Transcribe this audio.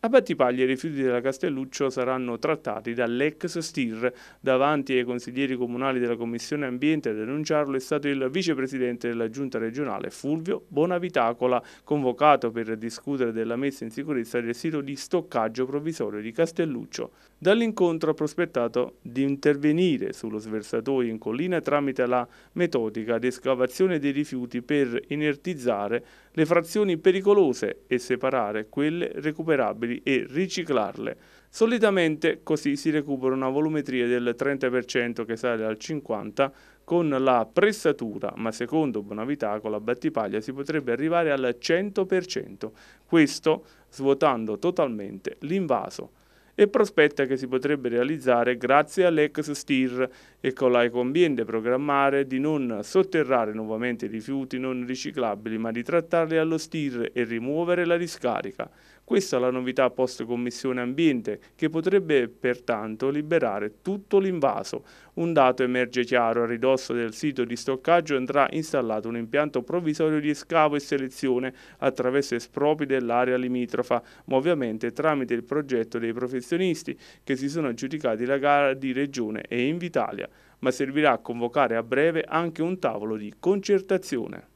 A Battipaglia i rifiuti della Castelluccio saranno trattati dall'ex STIR. Davanti ai consiglieri comunali della Commissione Ambiente a denunciarlo è stato il vicepresidente della Giunta regionale Fulvio Bonavitacola, convocato per discutere della messa in sicurezza del sito di stoccaggio provvisorio di Castelluccio. Dall'incontro ha prospettato di intervenire sullo sversatoio in collina tramite la metodica di escavazione dei rifiuti per inertizzare le frazioni pericolose e separare quelle recuperabili e riciclarle. Solitamente così si recupera una volumetria del 30% che sale al 50% con la pressatura, ma secondo Bonavitacola Battipaglia si potrebbe arrivare al 100%, questo svuotando totalmente l'invaso e prospetta che si potrebbe realizzare grazie all'ex STIR e con la conviene programmare di non sotterrare nuovamente i rifiuti non riciclabili ma di trattarli allo STIR e rimuovere la discarica. Questa è la novità post Commissione Ambiente che potrebbe pertanto liberare tutto l'invaso. Un dato emerge chiaro, a ridosso del sito di stoccaggio andrà installato un impianto provvisorio di scavo e selezione attraverso espropri dell'area limitrofa, ma ovviamente tramite il progetto dei professionisti che si sono aggiudicati la gara di Regione e Invitalia, ma servirà a convocare a breve anche un tavolo di concertazione.